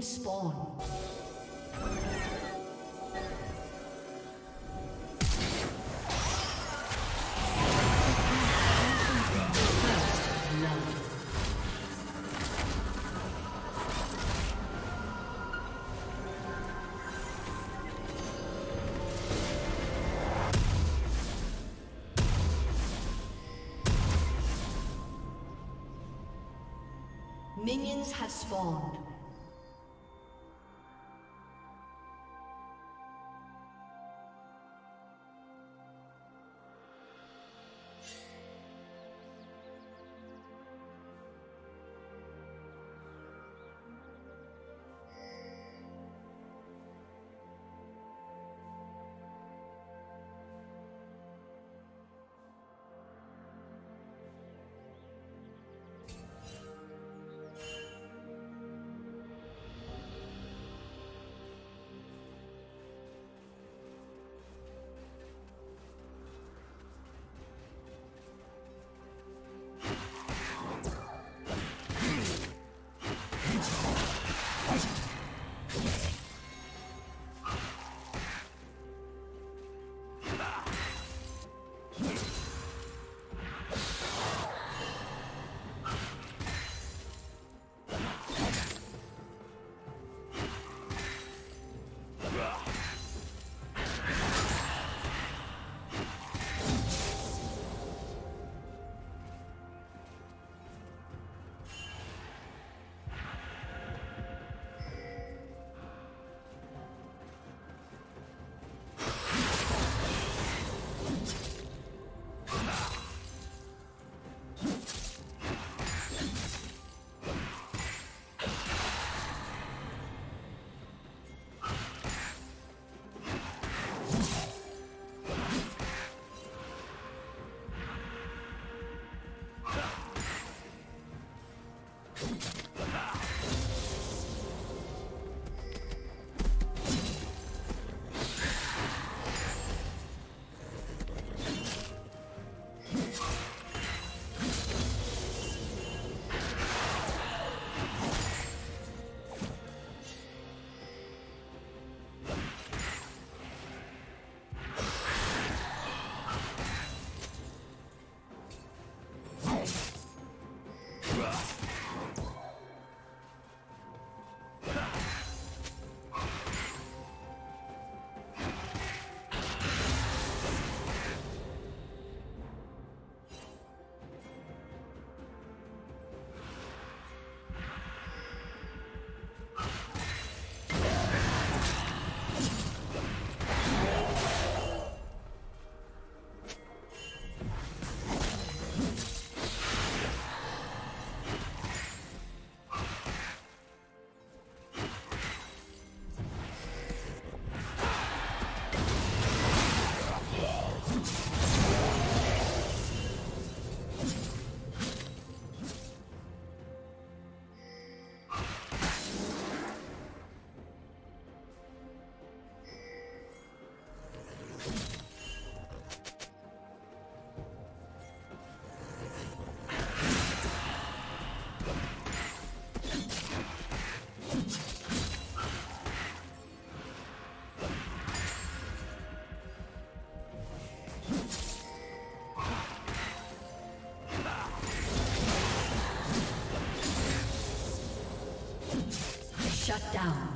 Spawn. Minions have spawned. Shut down.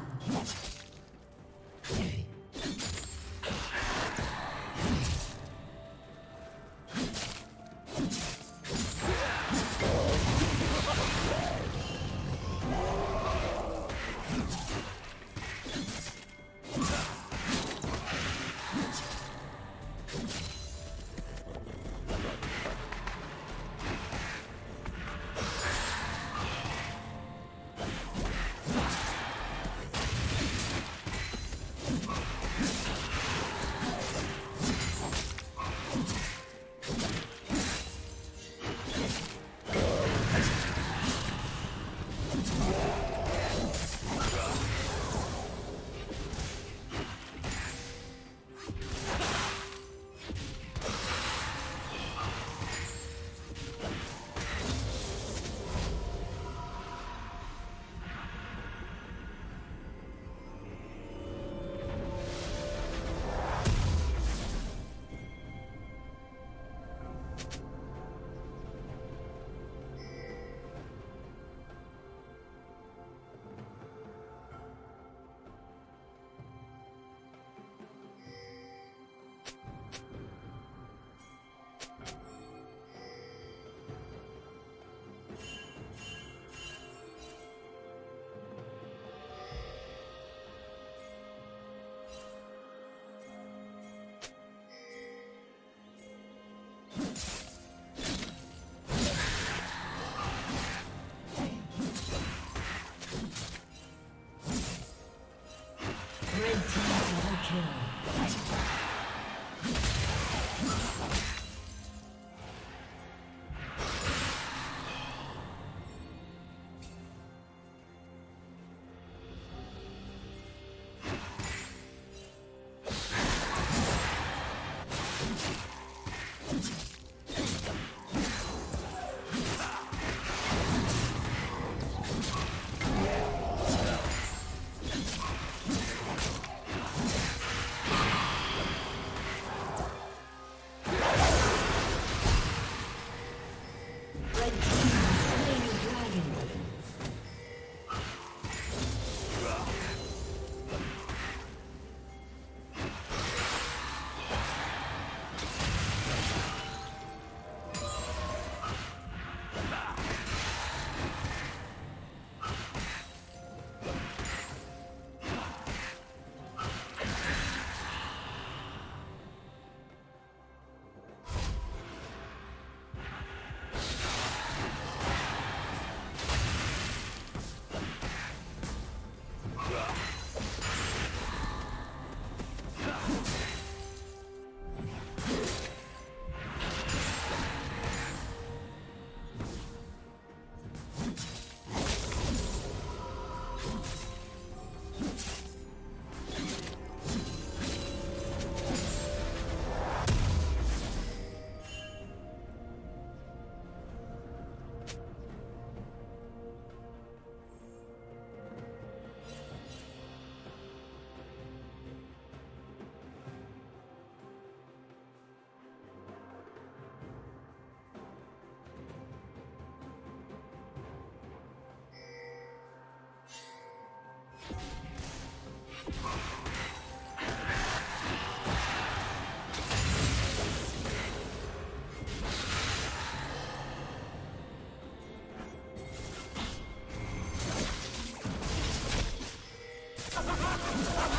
Ha ha ha!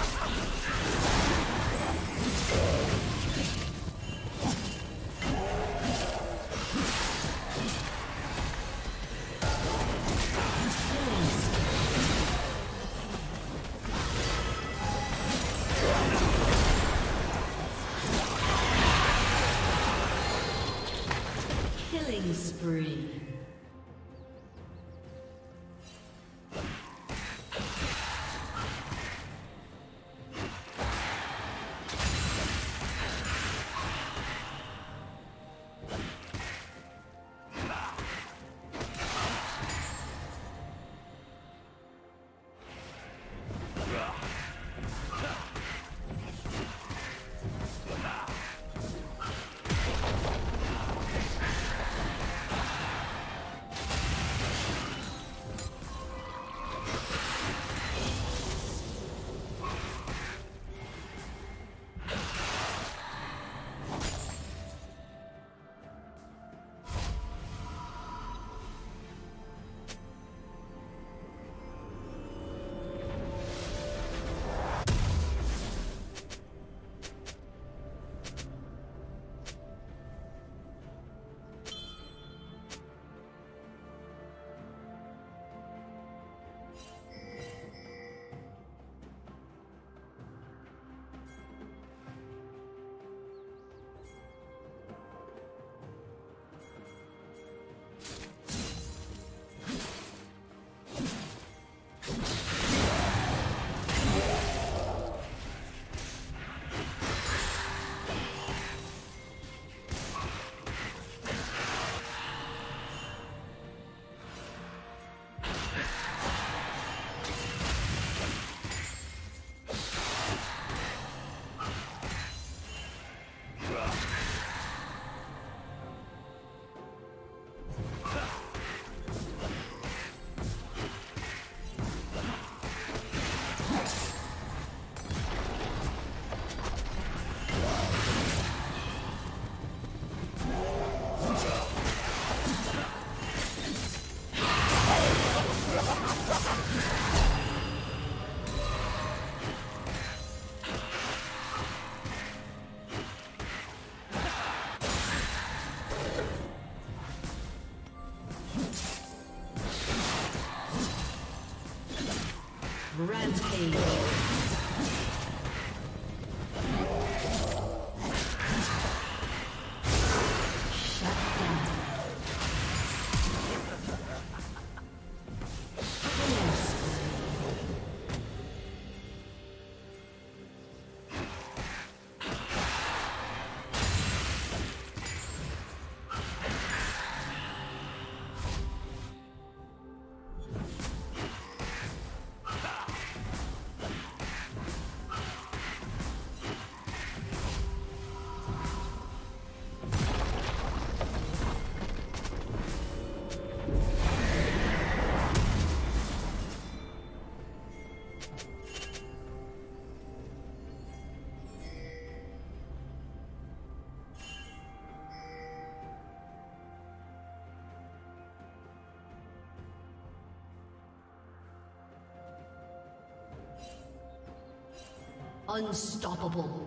Rampage. Unstoppable.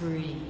Spree.